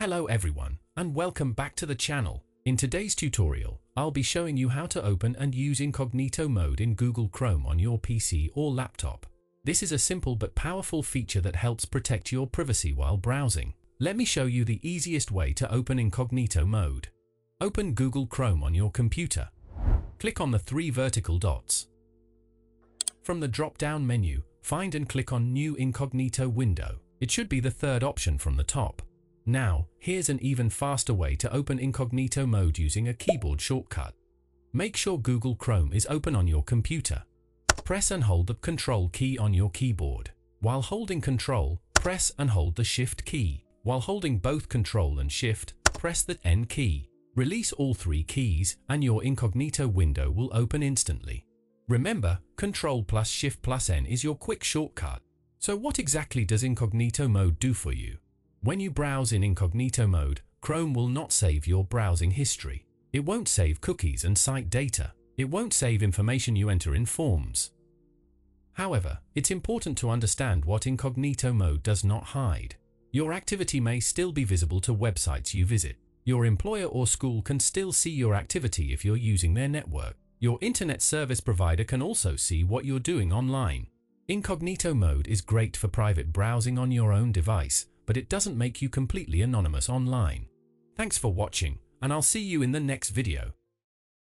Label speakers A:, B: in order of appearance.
A: Hello everyone, and welcome back to the channel. In today's tutorial, I'll be showing you how to open and use incognito mode in Google Chrome on your PC or laptop. This is a simple but powerful feature that helps protect your privacy while browsing. Let me show you the easiest way to open incognito mode. Open Google Chrome on your computer. Click on the three vertical dots. From the drop-down menu, find and click on New Incognito window. It should be the third option from the top. Now, here's an even faster way to open incognito mode using a keyboard shortcut. Make sure Google Chrome is open on your computer. Press and hold the Control key on your keyboard. While holding Control, press and hold the Shift key. While holding both Control and Shift, press the N key. Release all three keys and your incognito window will open instantly. Remember, Control plus Shift plus N is your quick shortcut. So what exactly does incognito mode do for you? When you browse in incognito mode, Chrome will not save your browsing history. It won't save cookies and site data. It won't save information you enter in forms. However, it's important to understand what incognito mode does not hide. Your activity may still be visible to websites you visit. Your employer or school can still see your activity if you're using their network. Your internet service provider can also see what you're doing online. Incognito mode is great for private browsing on your own device, but it doesn't make you completely anonymous online. Thanks for watching, and I'll see you in the next video.